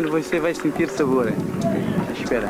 você vai sentir sabor. Espera.